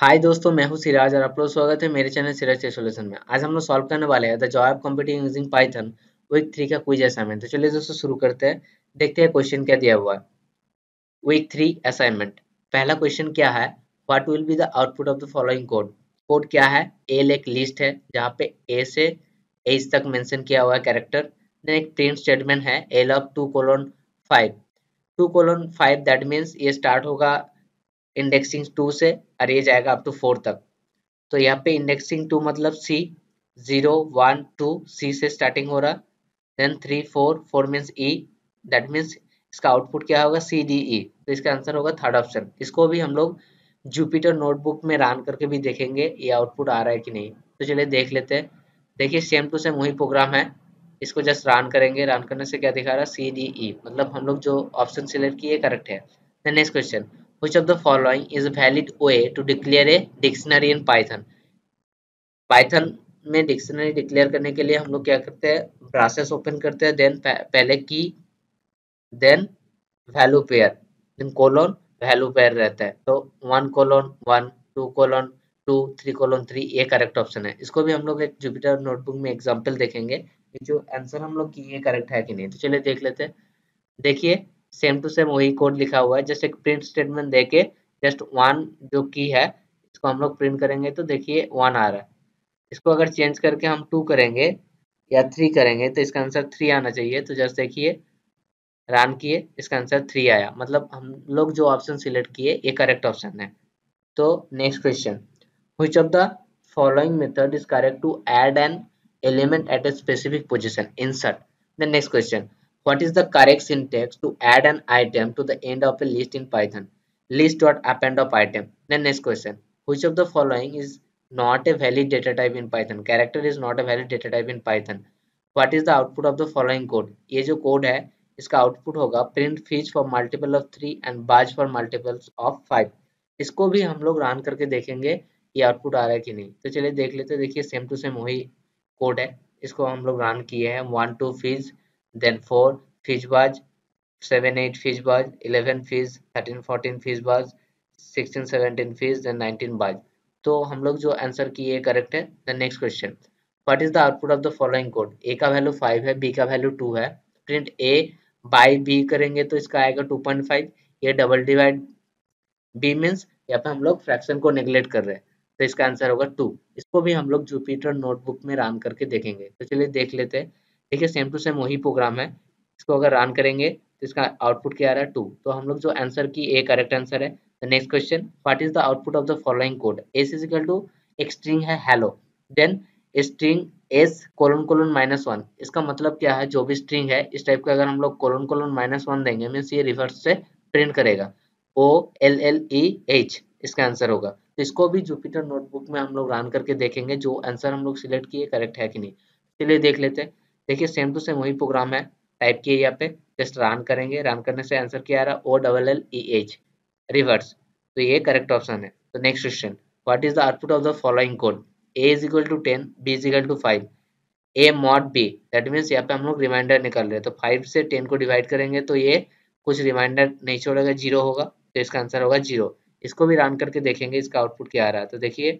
हाय दोस्तों, मैं हूँ सिराज और आप लोग स्वागत है मेरे चैनल सिराज सोल्यूशन में। आज हम लोग सॉल्व करने वाले हैं the job competing using Python week three का क्विज असाइनमेंट तो चलिए दोस्तों, शुरू करते हैं। देखते हैं क्वेश्चन क्या दिया हुआ है। वीक थ्री असाइनमेंट पहला क्वेश्चन क्या है? What will be the output of the following code code क्या है? एल एक लिस्ट है, जहाँ पे ए से एज तक मेंशन किया हुआ है कैरेक्टर देन एक प्रिंट स्टेटमेंट है L of two colon five two colon five that means ये स्टार्ट होगा इंडेक्सिंग टू से ये जाएगा अप टू फोर तक। तो यहाँ पे इंडेक्सिंग टू मतलब C zero one two C से स्टार्टिंग हो रहा। Then three four four means E that means इसका आउटपुट क्या होगा? सी डी ई तो इसका आंसर होगा थर्ड ऑप्शन इसको भी हम लोग जुपिटर नोटबुक में रन करके भी देखेंगे, ये आउटपुट आ रहा है कि नहीं। तो चलिए देख लेते हैं। देखिए सेम टू सेम वही प्रोग्राम है। इसको जस्ट रन करेंगे। रन करने से क्या दिखा रहा? है सी डी ई मतलब हम लोग जो ऑप्शन सिलेक्ट किए करेक्ट है। Next question which of the following is a valid way to declare a dictionary in python? Python में डिक्शनरी डिक्लेयर करने के लिए हम लोग क्या करते हैं? ब्रासेस ओपन करते हैं देन पहले key then value pair then colon value pair रहता है। तो one colon one two colon two three colon three ये करेक्ट ऑप्शन है। इसको भी हम लोग एक जुपिटर नोटबुक में एग्ज़ाम्पल देखेंगे जो आंसर हम लोग की ये करेक्ट है कि नहीं। तो चलिए देख लेते हैं। देखिए सेम टू सेम वही कोड लिखा हुआ है। जस्ट एक प्रिंट स्टेटमेंट देके जस्ट वन जो की है, इसको हम लोग प्रिंट करेंगे तो देखिए वन आ रहा है। इसको अगर चेंज करके हम टू करेंगे या थ्री करेंगे तो इसका आंसर थ्री आना चाहिए। तो जस्ट देखिए रन किए, इसका आंसर थ्री आया। मतलब हम लोग जो ऑप्शन सिलेक्ट किए, ये करेक्ट ऑप्शन है। तो next question which of the following method is correct to add an element at a specific position? Insert. The next question. What is the correct syntax to add an item to the end of a list in Python? List dot append of item. Then next question. Which of the following is not a valid data type in Python? Character is not a valid data type in Python. What is the output of the following code? ये जो code है इसका output होगा print fizz for multiple of three and buzz for multiples of five इसको भी हम लोग run करके देखेंगे ये आउटपुट आ रहा है कि नहीं तो चलिए देख लेते देखिए सेम टू सेम वही कोड है इसको हम लोग रन किए हैं one two fizz then 4 fish bars 7 8 fish bars 11 fish 13 14 fish bars 16 17 fish, then 19 bars तो हम लोग जो आंसर किए करेक्ट है the next question what is the output of the following code A का वैल्यू 5 है बी का वैल्यू 2 है. प्रिंट ए बाय बी करेंगे तो इसका आएगा 2.5 ये डबल डिवाइड बी मींस यहाँ पे हम लोग फ्रैक्शन को नेग्लेक्ट कर रहे हैं। तो इसका आंसर होगा 2 इसको भी हम लोग जुपिटर नोटबुक में रन करके देखेंगे। तो चलिए देख लेते हैं। देखिए सेम टू सेम वही प्रोग्राम है। इसको अगर रन करेंगे तो इसका आउटपुट क्या आ रहा है? टू तो हम लोग जो आंसर की ए करेक्ट आंसर है। Next question what is the output of the following code S is equal to एक स्ट्रिंग है hello then string S colon colon minus one इसका मतलब क्या है? जो भी स्ट्रिंग है, इस टाइप का अगर हम लोग कोलन कोलन माइनस वन देंगे मीन्स ये रिवर्स से प्रिंट करेगा। O L L E H इसका आंसर होगा। तो इसको भी जुपिटर नोटबुक में हम लोग रन करके देखेंगे, जो आंसर हम लोग सिलेक्ट किए करेक्ट है कि नहीं। चलिए देख लेते हैं। देखिए सेम टू सेम वही प्रोग्राम है टाइप किए यहाँ पे जस्ट रन करेंगे रन करने से आंसर क्या आ रहा है? O double L E H reverse तो ये करेक्ट ऑप्शन है। तो next question what is the output of the following code A is equal to ten B is equal to five A mod B that means यहाँ पे हम लोग reminder निकल रहे हैं। तो फाइव से टेन को डिवाइड करेंगे तो ये कुछ रिमाइंडर नहीं छोड़ेगा ज़ीरो होगा तो इसका आंसर होगा ज़ीरो इसको भी रन करके देखेंगे, इसका आउटपुट क्या आ रहा है। तो देखिए,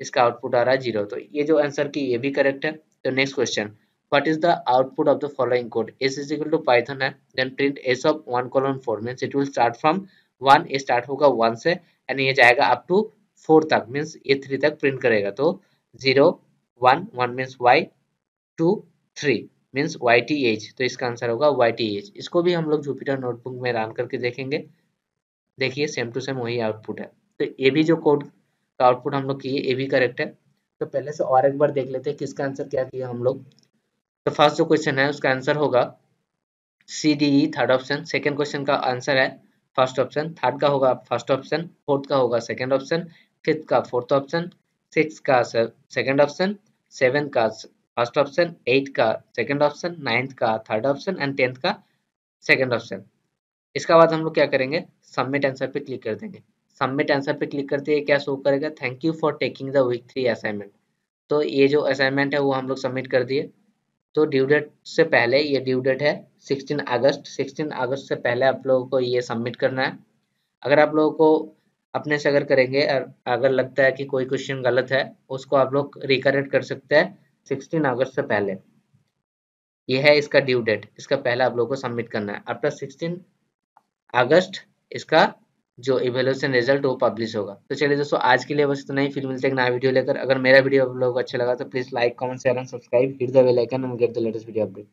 इसका आउटपुट आ रहा है ज़ीरो तो ये जो आंसर की, ये भी करेक्ट है। तो next question what is the output of the following code? S is equal to python है then print s of 1 colon 4 means it will start from 1 ये start होगा 1 से, and ये जाएगा up to 4 तक means ये 3 तक print करेगा। तो 0 1 1 means y 2 3 means Y T H तो इसका आंसर होगा वाई टी एच इसको भी हम लोग जुपिटर नोटबुक में रन करके देखेंगे। देखिए सेम टू सेम वही आउटपुट है। तो ये भी जो कोड का आउटपुट हम लोग किए, ये भी करेक्ट है। तो पहले से और एक बार देख लेते हैं किसका आंसर क्या किया हम लोग। तो फ़र्स्ट जो क्वेश्चन है, उसका आंसर होगा C D E third option second question का आंसर है फ़र्स्ट ऑप्शन थर्ड का होगा फ़र्स्ट ऑप्शन फोर्थ का होगा सेकेंड ऑप्शन फिफ्थ का फोर्थ ऑप्शन सिक्स का सेकेंड ऑप्शन सेवन का फ़र्स्ट ऑप्शन एट का सेकेंड ऑप्शन नाइन्थ का थर्ड ऑप्शन एंड टेंथ का सेकेंड ऑप्शन इसका बाद हम लोग क्या करेंगे? सबमिट आंसर पे क्लिक कर देंगे. सबमिट आंसर पे क्लिक करते ही क्या शो करेगा? Thank you for taking the week three assignment तो ये जो असाइनमेंट है, वो हम लोग सबमिट कर दिए. तो ड्यू डेट से पहले ये ड्यू डेट है 16 अगस्त। 16 अगस्त से पहले आप लोगों को ये सबमिट करना है। अगर आप लोगों को अपने से अगर करेंगे अगर लगता है कि कोई क्वेश्चन गलत है, उसको आप लोग रिकरेक्ट कर सकते हैं सिक्सटीन अगस्त से पहले। यह है इसका ड्यू डेट इसका पहले आप लोग को सबमिट करना है। आफ्टर सिक्सटीन अगस्त, इसका जो इवेल्यूशन रिज़ल्ट वो पब्लिश होगा। तो चलिए दोस्तों, आज के लिए बस तो नहीं फिर मिलते हैं नया वीडियो लेकर। अगर मेरा वीडियो आप लोगों को अच्छा लगा तो please like comment share and subscribe hit the bell icon and get the latest video update